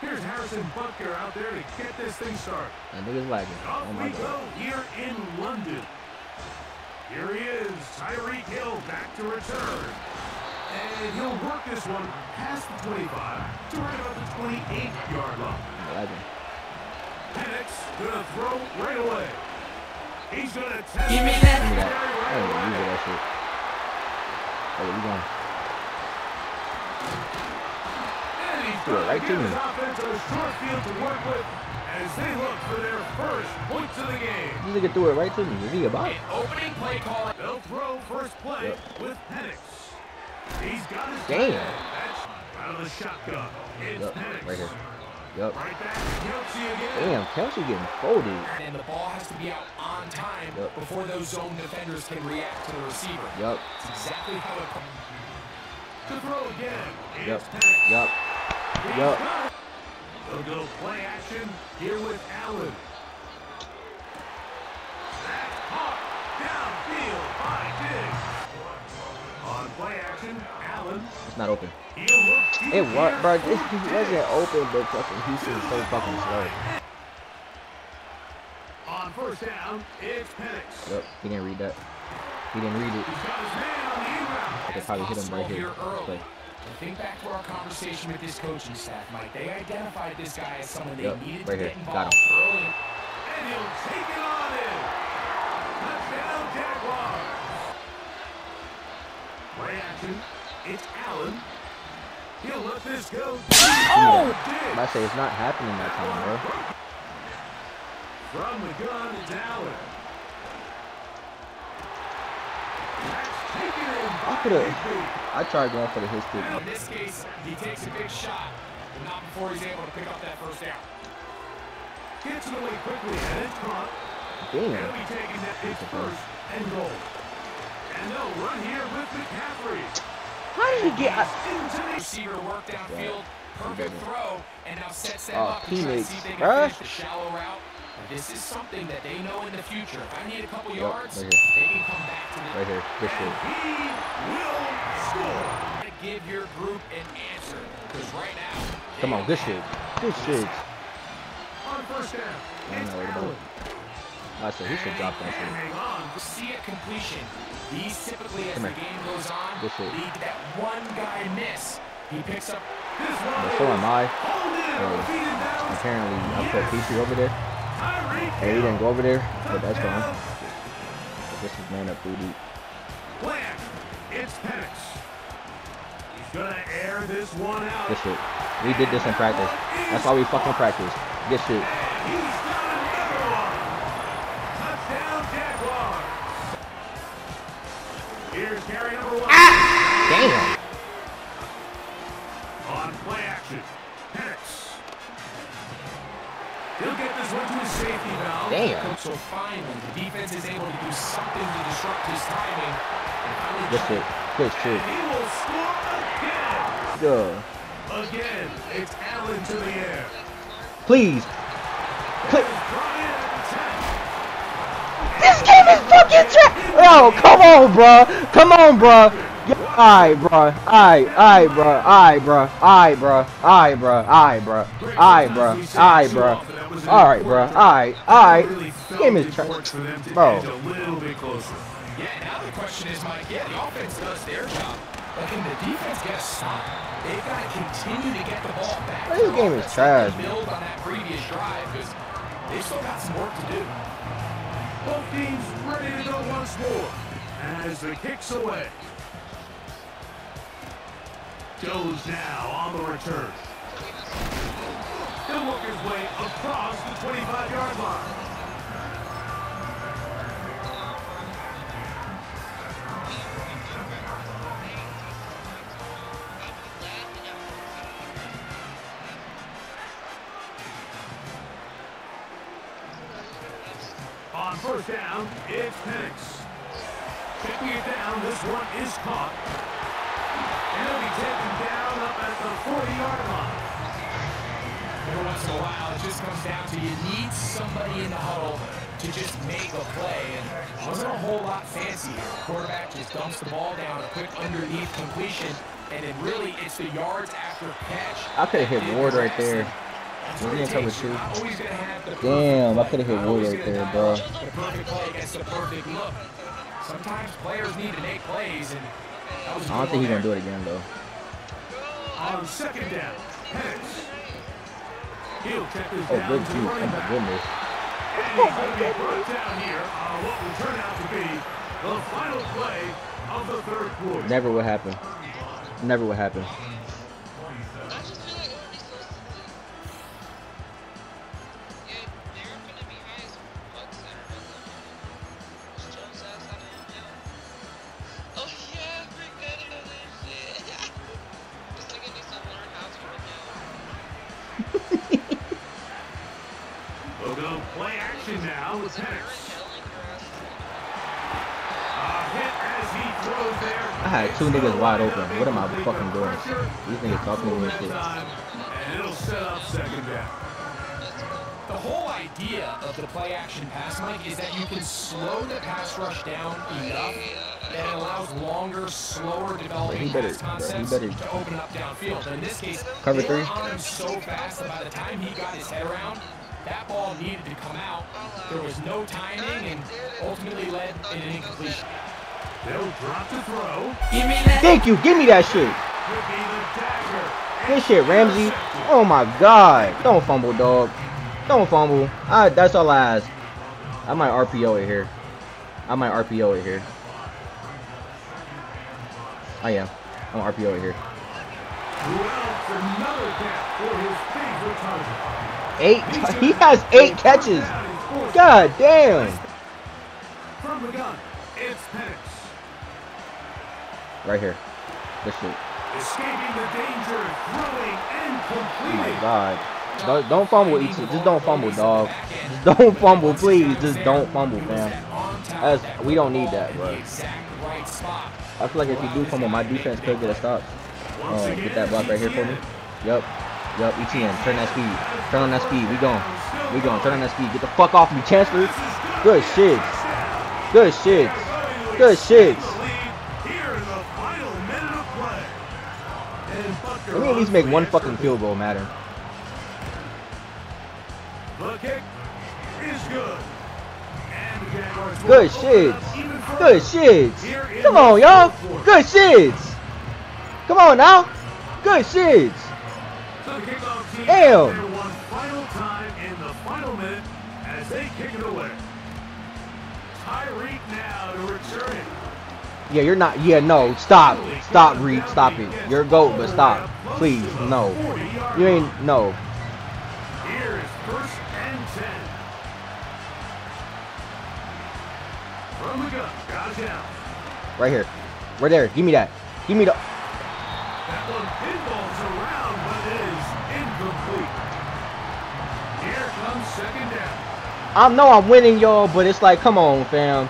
Here's Harrison Butker out there to get this thing started. That nigga's lagging. Off Oh my we god. go here in London. Here he is, Tyreek Hill back to return. And he'll work this one past the 25 to right about the 28-yard line. Lagging. Penix gonna throw right away. He's gonna test Give me it. that. Give me that. I don't even away. use that shit. Oh, we going. First points of the game. This nigga threw it right to me. Is he a? An opening play call. They'll throw first play Yep. with Penix. He's got his Damn. That's out of the shotgun. It's Yup, Penix. right here. Yup. Right back to Kelce again. Damn, Kelce getting folded. And the ball has to be out on time Yep. before those zone defenders can react to the receiver. Yup. That's exactly how it comes. To throw again. It's Yup. Penix. Yup. Yup. They'll go play action here with Allen. That's caught downfield by Diggs. On play action, Allen. It's not open. He'll look deep It was, bro. It wasn't open, but fucking Houston is so fucking slow. On first down, it's Penix. Yup. He didn't read that. He didn't read it. He's got his man on the inbound. I could probably hit him right here. early. Play. Think back to our conversation with this coaching staff, Mike. They identified this guy as someone they Yep, needed right to here. get Got involved him. early. And he'll take it on in. Touchdown, Jaguars. Play action. It's Allen. He'll let this go. Oh! I say it's not happening that time, bro. From the gun, it's Allen. That's taken in I by could have. Higbee. I tried going for the his kick. In this case, he takes a big shot, but not before he's able to pick up that first down. Gets it away quickly, and it's caught. Damn. They'll be taking that it's first and goal. And they'll run here with McCaffrey. How did he get? I, Into uh, the Receiver work downfield, perfect throw, and now sets them Oh, up to try to teammates. see if they can finish the shallow route. This is something that they know in the future. If I need a couple Yep, yards, right they can come back to the right here. Good and shit. he will score. to give your group an answer. Because right now, Come on, good shit. Good shit. On first down, it's Allen. it. I said he should drop that shit. on. see a completion. These typically, as Come the here. game goes on, Good shit. lead that one guy miss. He picks up This one But so am I. Uh, Apparently, I put Petrie over there. Hey, he didn't go over there, but that's fine. Touchdown. This is man up three deep. Plant. It's Penix. He's gonna air this one out. Good shit. We did this in practice. That's why we fucking practice. Good shit. He'll get this one to his safety valve. Damn. So finally, the defense is able to do something to disrupt his timing. And finally Good shit. Good shit. He will score again. Good. Again, it's Allen to the air. Please. Click. Brought in at the 10. This game is fucking trash. Oh, come on, bruh. Come on, bruh. Aye, bruh. Aye, aye, bruh. Aye, bruh. Aye, bruh. Aye, bruh. Aye, bruh. Aye, bruh. Aye, bruh. Alright, bruh. Aye, aye. Game is trash. Bro. Yeah, now the question is, Mike, yeah, the offense does their job. But can the defense get a? They've got to continue to get the ball back. This game is trash. build on that previous drive because they still got some work to do. Both teams ready to go once more as the kicks away. Goes now on the return. He'll work his way across the 25-yard line. On first down, it's Penix. Taking it down, this one is caught. And he'll be taken down up at the 40-yard line. Every once in a while, it just comes down to you need somebody in the huddle to just make a play. And it wasn't a whole lot fancy here. Quarterback just dumps the ball down, a quick underneath completion, and then really it's the yards after catch. I could have hit Ward right there. That's Was what he it in cover takes. two? You're gonna have Damn, I could have hit. Wood right there, bro. The perfect play against the perfect look. Sometimes players need to make plays, and that was a I don't think he's gonna do it again though. On second down, Penix. He'll check this Oh, good to the. Oh my goodness. And he's going to be brought down here on what will turn out to be the final play of the third quarter. Never would happen. Never would happen. A hit as he throws there. I had two niggas wide open. What am I fucking doing? These niggas talking to me shit. And it'll set up second down. The whole idea of the play action pass, Mike, is that you can slow the pass rush down enough that it allows longer, slower developing He better- pass concepts better- to open up downfield. And in this case, Cover they three? on him so fast that by the time he got his head around, that ball needed to come out. There was no timing and ultimately led in an incompletion. They'll drop to throw. Give me that. Thank you. Give me that shit. Could be the dagger. Good shit, Ramsey. Oh my god. Don't fumble, dog. Don't fumble. I, that's all I ask. I might RPO it here. I might RPO it here. Oh, I am. I'm gonna RPO it here. Wells another catch for his favorite target. Eight. He has eight catches. God damn. From the gun, it's Penix. Right here. This shit. Escaping the danger, throwing and Oh my god. Don't, don't fumble, each. Just don't fumble, dog. Just don't fumble, please. Just don't fumble, fam. That's, we don't need that, bro. I feel like if you do fumble, my defense could get a stop. Uh, get that block right here for me. Yup. Yup, ETN. Turn that speed. Turn on that speed. We going. We going. Turn on that speed. Get the fuck off me, Chancellor. Good shit. Good shit. Good shit. Let me at least make one fucking field goal matter. The kick is good. Good shit. Good shit. Come on, y'all. Good shit. Come on now. Good shit. So the kickoff team Damn. out there one final time in the final minute as they kick it away. Tyreek now to return it. Yeah, you're not. Yeah, no. Stop. Stop, Reed. Stop it. You're a goat, but stop. Please, no. You ain't. No. Here is first and ten. From the gun, got down. Right here. Right there. Give me that. Give me the. I know I'm winning, y'all, but it's like, come on, fam.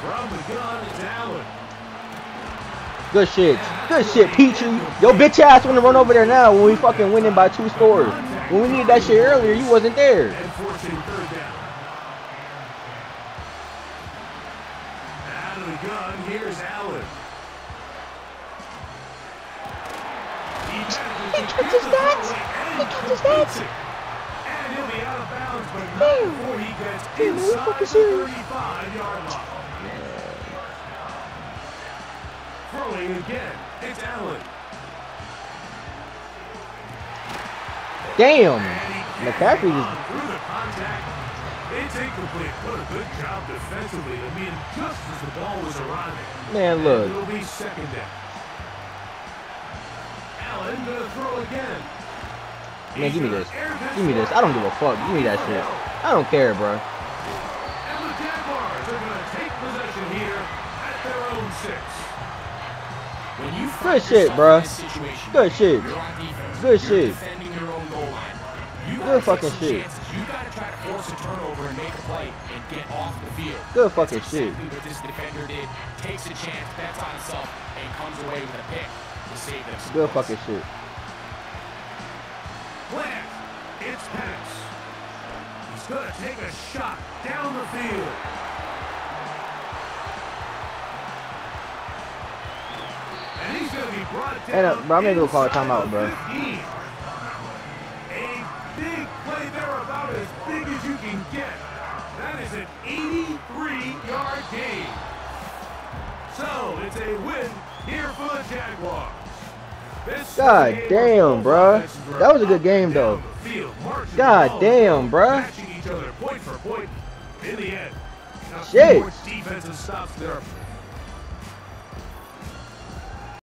From the gun is Allen. Good shit. Good shit, Petrie. Yo, bitch ass wanna run over there now when we fucking winning by two scores. When we needed that shit earlier, you wasn't there. And forcing third down. Out of the gun, here's Allen. He catches that. He catches that. completes it. And he'll be out of before he gets inside the 35-yard line. Throwing again, it's Allen. Damn. McCaffrey just. through the contact. It's incomplete. What a good job defensively. I mean, just as the ball was arriving. Man, look. It'll be second down. Allen gonna throw again. Man, give me this. Give me this. I don't give a fuck. Give me that shit. I don't care, bro. And the Jaguars are gonna take possession here at their own six. When you Good shit, in Good shit. Defense. Good shit. defending your own goal line. You Good fucking shit. You gotta try to force a turnover and make a play and get off the field. Good fucking That's shit. what this defender did. Takes a chance, bets on himself, and comes away with a pick to save them. Good fucking shit. Plant. It's Penix. Gonna take a shot down the field. And he's gonna be brought down. Uh, bro, I'm gonna go call a timeout, bro. A big play there about as big as you can get. That is an 83-yard game. So, it's a win here for the Jaguars. God damn, bruh. That was a good game, though. God damn, bruh each other point for point in the end. Defensive stops there